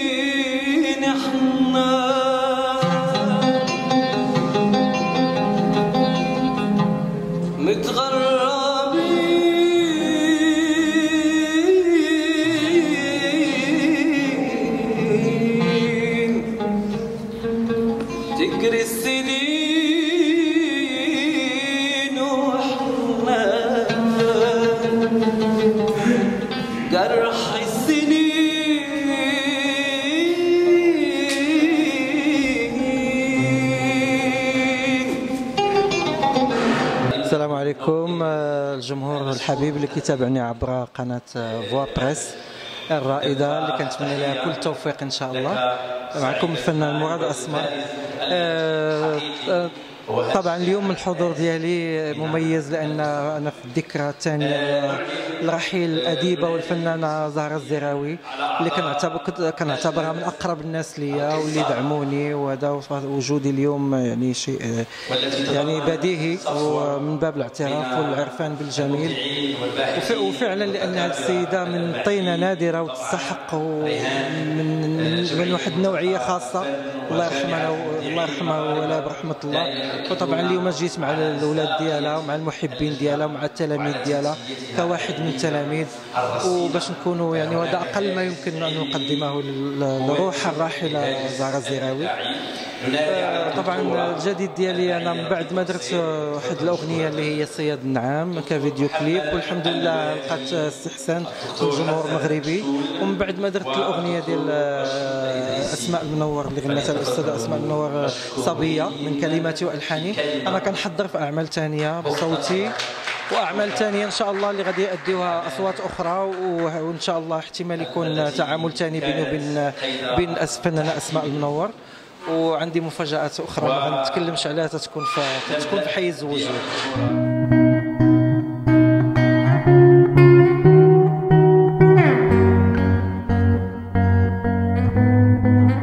متغربين إحنا السلام عليكم. آه، الجمهور الحبيب اللي كيتابعني عبر قناة آه، فوا بريس الرائدة اللي كنتمنى لها كل التوفيق إن شاء الله. معكم الفنان مراد أسمر. آه، طبعا اليوم الحضور ديالي مميز لأن أنا في الذكرى الثانية لرحيل الاديبه والفنانة زهرة الزراوي اللي كنعتبر كنعتبرها من أقرب الناس ليا واللي دعموني وهذا وجودي اليوم يعني شيء يعني بديهي ومن باب الاعتراف والعرفان بالجميل. وف- وفعلا لأن هذه السيدة من طينة نادرة وتستحق من, من واحد النوعية خاصة. الله يرحمها الله يرحمها ولا برحمة الله. وطبعا اليوم جيت مع الأولاد ديالها ومع المحبين ديالها ومع التلاميذ ديالها كواحد من التلاميذ. وباش نكونوا يعني وهذا أقل ما يمكن أن نقدمه لل- لروح الراحلة زهرة الزراوي آه، طبعا الجديد ديالي أنا من بعد ما درت واحد الأغنية اللي هي صياد النعام كفيديو كليب والحمد لله لقات استحسان من الجمهور المغربي. ومن بعد ما درت الأغنية ديال آه، أسماء المنور اللي غنتها الأستاذة أسماء المنور آه، صبية من كلماتي والحاني أنا كنحضر في أعمال ثانية بصوتي. وأعمال ثانية إن شاء الله اللي غادي يأديوها أصوات أخرى. وإن شاء الله احتمال يكون تعامل ثاني بيني وبين بين الفنانه أسماء المنور. وعندي مفاجآت أخرى. ما غنتكلمش عليها تتكون في تتكون في حيز الوجود